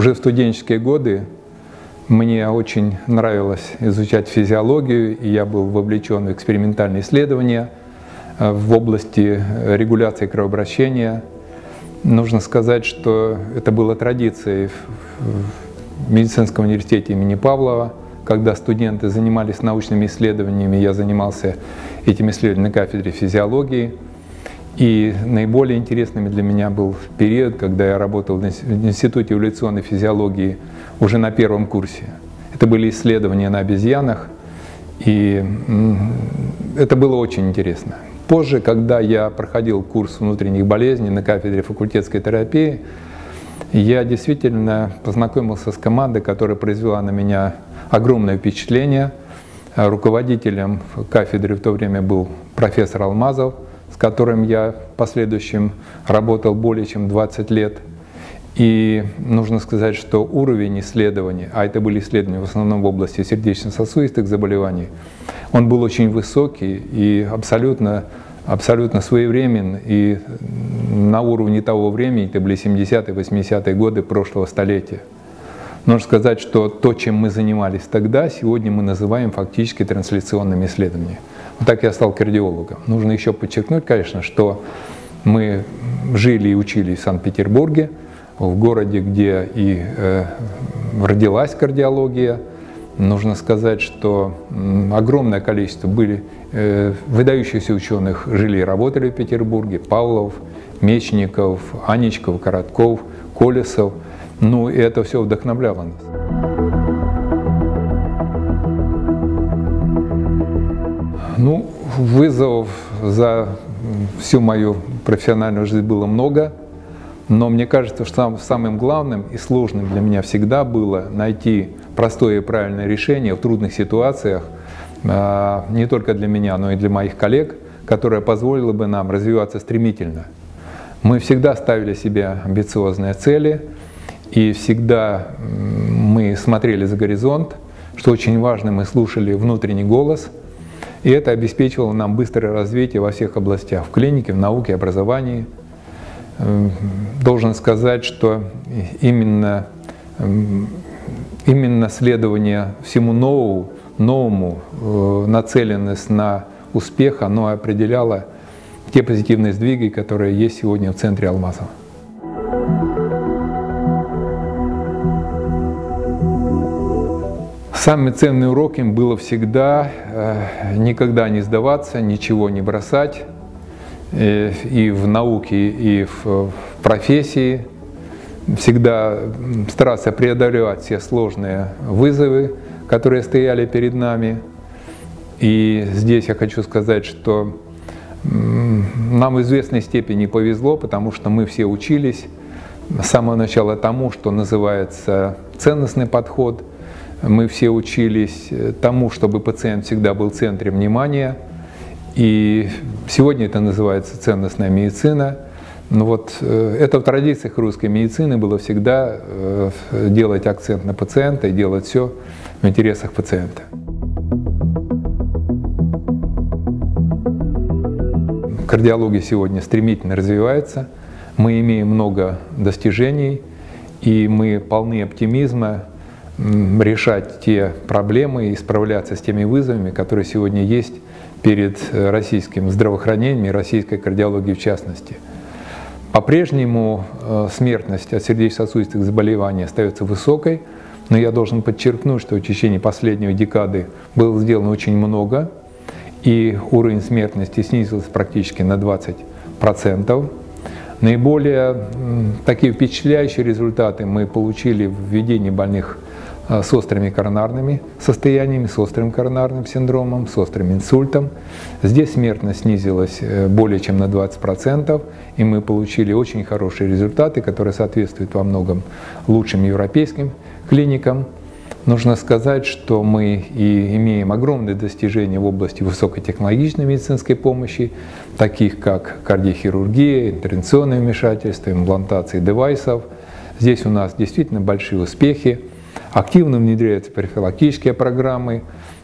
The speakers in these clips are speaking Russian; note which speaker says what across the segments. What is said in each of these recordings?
Speaker 1: уже в студенческие годы мне очень нравилось изучать физиологию, и я был вовлечен в экспериментальные исследования э, в области регуляции кровообращения. Нужно сказать, что это было традицией в медицинском университете имени Павлова, когда студенты занимались научными исследованиями, я занимался этими исследованиями на кафедре физиологии – и наиболее интересным для меня был период, когда я работал в Институте эволюционной физиологии уже на первом курсе. Это были исследования на обезьянах, и это было очень интересно. Позже, когда я проходил курс внутренних болезней на кафедре факультетской терапии, я действительно познакомился с командой, которая произвела на меня огромное впечатление. Руководителем кафедры в то время был профессор Алмазов – которым я в последующем работал более чем 20 лет. И нужно сказать, что уровень исследований, а это были исследования в основном в области сердечно-сосудистых заболеваний, он был очень высокий и абсолютно, абсолютно своевремен и на уровне того времени, это были 70-е, 80-е годы прошлого столетия. Нужно сказать, что то, чем мы занимались тогда, сегодня мы называем фактически трансляционными исследованиями. Вот так я стал кардиологом. Нужно еще подчеркнуть, конечно, что мы жили и учились в Санкт-Петербурге, в городе, где и э, родилась кардиология. Нужно сказать, что огромное количество были э, выдающихся ученых жили и работали в Петербурге. Павлов, Мечников, Анечков, Коротков, Колесов. Ну и это все вдохновляло нас. Ну, вызовов за всю мою профессиональную жизнь было много, но мне кажется, что самым главным и сложным для меня всегда было найти простое и правильное решение в трудных ситуациях, а, не только для меня, но и для моих коллег, которое позволило бы нам развиваться стремительно. Мы всегда ставили себе амбициозные цели, и всегда мы смотрели за горизонт, что очень важно, мы слушали внутренний голос – и это обеспечивало нам быстрое развитие во всех областях, в клинике, в науке, образовании. Эм, должен сказать, что именно, эм, именно следование всему новому, новому, э, нацеленность на успех, оно определяло те позитивные сдвиги, которые есть сегодня в центре Алмазова. Самый ценный урок им было всегда э, никогда не сдаваться, ничего не бросать э, и в науке, и в, в профессии. Всегда стараться преодолевать все сложные вызовы, которые стояли перед нами. И здесь я хочу сказать, что нам в известной степени повезло, потому что мы все учились с самого начала тому, что называется ценностный подход – мы все учились э, тому, чтобы пациент всегда был в центре внимания. И сегодня это называется ценностная медицина. Но вот э, это в традициях русской медицины было всегда э, делать акцент на пациента и делать все в интересах пациента. Кардиология сегодня стремительно развивается. Мы имеем много достижений, и мы полны оптимизма решать те проблемы и справляться с теми вызовами, которые сегодня есть перед э, российским здравоохранением и российской кардиологией в частности. По-прежнему э, смертность от сердечно-сосудистых заболеваний остается высокой, но я должен подчеркнуть, что в течение последней декады было сделано очень много, и уровень смертности снизился практически на 20%. Наиболее такие впечатляющие результаты мы получили в введении больных с острыми коронарными состояниями, с острым коронарным синдромом, с острым инсультом. Здесь смертность снизилась э, более чем на 20%, и мы получили очень хорошие результаты, которые соответствуют во многом лучшим европейским клиникам. Нужно сказать, что мы и имеем огромные достижения в области высокотехнологичной медицинской помощи, таких как кардиохирургия, интервенционное вмешательство, имплантации девайсов. Здесь у нас действительно большие успехи. Активно внедряются профилактические программы.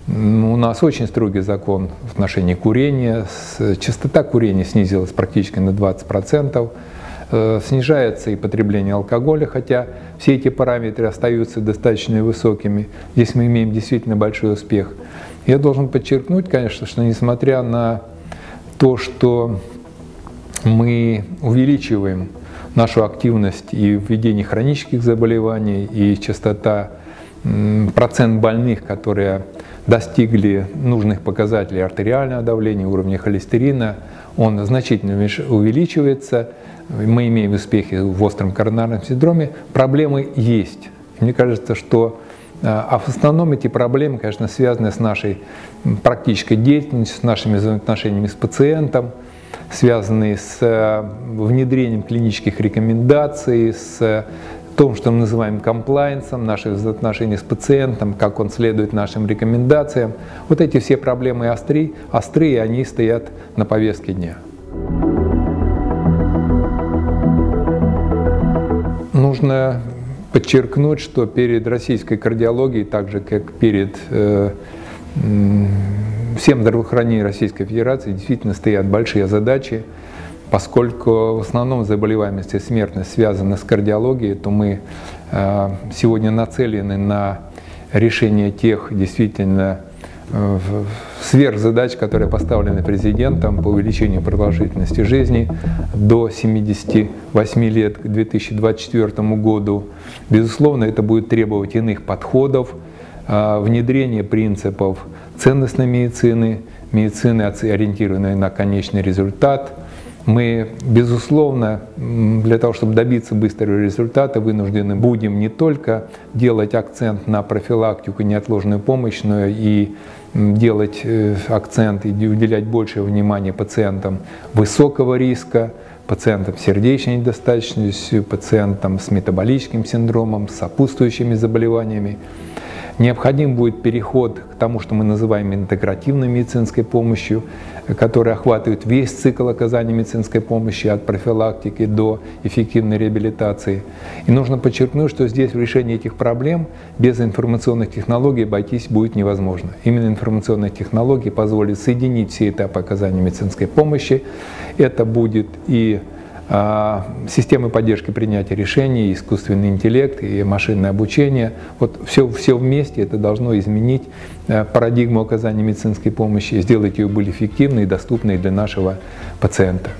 Speaker 1: У нас очень строгий закон в отношении курения. Частота курения снизилась практически на 20%. Э, снижается и потребление алкоголя, хотя все эти параметры остаются достаточно высокими. Здесь мы имеем действительно большой успех. Я должен подчеркнуть, конечно, что несмотря на то, что мы увеличиваем нашу активность и введение хронических заболеваний, и частота, процент больных, которые достигли нужных показателей артериального давления, уровня холестерина, он значительно увеличивается. Мы имеем успехи в остром коронарном синдроме. Проблемы есть. Мне кажется, что а, а в основном эти проблемы, конечно, связаны с нашей практической деятельностью, с нашими взаимоотношениями с пациентом, связанные с э, внедрением клинических рекомендаций, с том, что мы называем комплайенсом, наши взаимоотношения с пациентом, как он следует нашим рекомендациям. Вот эти все проблемы остры, острые, они стоят на повестке дня. Нужно подчеркнуть, что перед российской кардиологией, так же как перед э, всем здравоохранением Российской Федерации, действительно стоят большие задачи. Поскольку в основном заболеваемость и смертность связаны с кардиологией, то мы э, сегодня нацелены на решение тех действительно э, сверхзадач, которые поставлены президентом по увеличению продолжительности жизни до 78 лет к 2024 году. Безусловно, это будет требовать иных подходов, а, внедрения принципов ценностной медицины, медицины, ориентированной на конечный результат – мы, безусловно, для того, чтобы добиться быстрого результата, вынуждены будем не только делать акцент на профилактику, неотложную помощь, но и делать э, акцент и уделять больше внимания пациентам высокого риска, пациентам с сердечной недостаточностью, пациентам с метаболическим синдромом, с сопутствующими заболеваниями. Необходим будет переход к тому, что мы называем интегративной медицинской помощью, которая охватывает весь цикл оказания медицинской помощи от профилактики до эффективной реабилитации. И нужно подчеркнуть, что здесь в решении этих проблем без информационных технологий обойтись будет невозможно. Именно информационные технологии позволят соединить все этапы оказания медицинской помощи. Это будет и системы поддержки принятия решений, искусственный интеллект и машинное обучение. Вот все, все вместе это должно изменить э, парадигму оказания медицинской помощи, сделать ее более эффективной и доступной для нашего пациента.